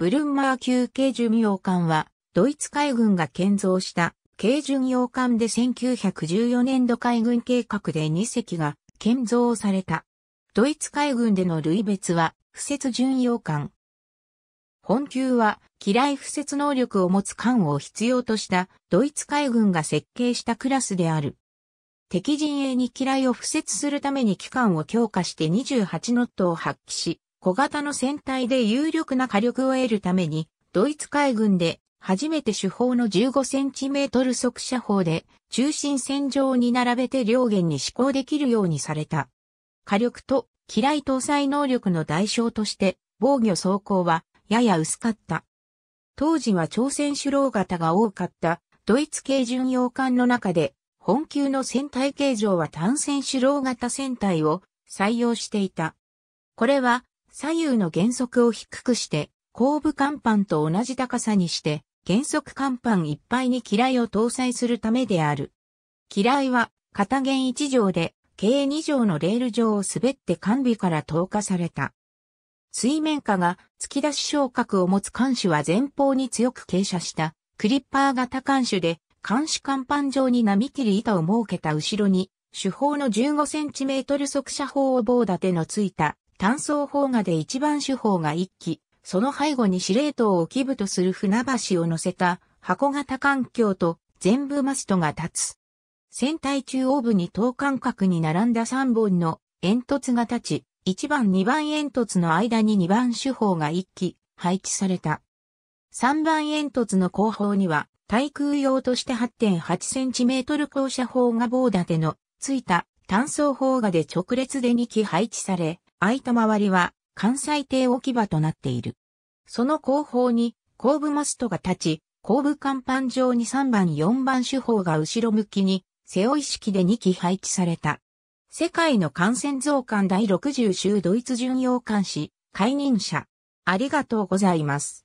ブルンマー級軽巡洋艦は、ドイツ海軍が建造した軽巡洋艦で1914年度海軍計画で2隻が建造された。ドイツ海軍での類別は、不設巡洋艦。本級は、機雷不設能力を持つ艦を必要としたドイツ海軍が設計したクラスである。敵陣営に機雷を敷設するために機関を強化して28ノットを発揮し、小型の船体で有力な火力を得るために、ドイツ海軍で初めて主砲の15センチメートル速射砲で中心線上に並べて両舷に施行できるようにされた。火力と機雷搭載能力の代償として防御走行はやや薄かった。当時は朝鮮主郎型が多かったドイツ系巡洋艦の中で本級の船体形状は単線主郎型船体を採用していた。これは左右の原則を低くして後部甲板と同じ高さにして原則甲板いっぱいに機雷を搭載するためである。機雷は片弦1条で計2条のレール上を滑って完備から投下された。水面下が突き出し昇格を持つ艦首は前方に強く傾斜したクリッパー型艦首で艦首甲板上に波切り板を設けた後ろに主砲の15センチメートル速射砲を棒立てのついた単装砲画で一番主砲が一機、その背後に司令塔を基部とする船橋を乗せた箱型環境と全部マストが立つ。船体中央部に等間隔に並んだ3本の煙突が立ち、1番2番煙突の間に2番手法が1機配置された。3番煙突の後方には対空用として8.8センチメートル高射砲が棒立てのついた単装砲画で直列で2機配置され、空いた周りは関西艇置き場となっている。その後方に後部マストが立ち、後部甲板上に3番4番手法が後ろ向きに背負い式で2機配置された。世界の感染増刊第60週ドイツ巡洋艦士、解任者。ありがとうございます。